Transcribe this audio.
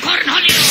corn honey.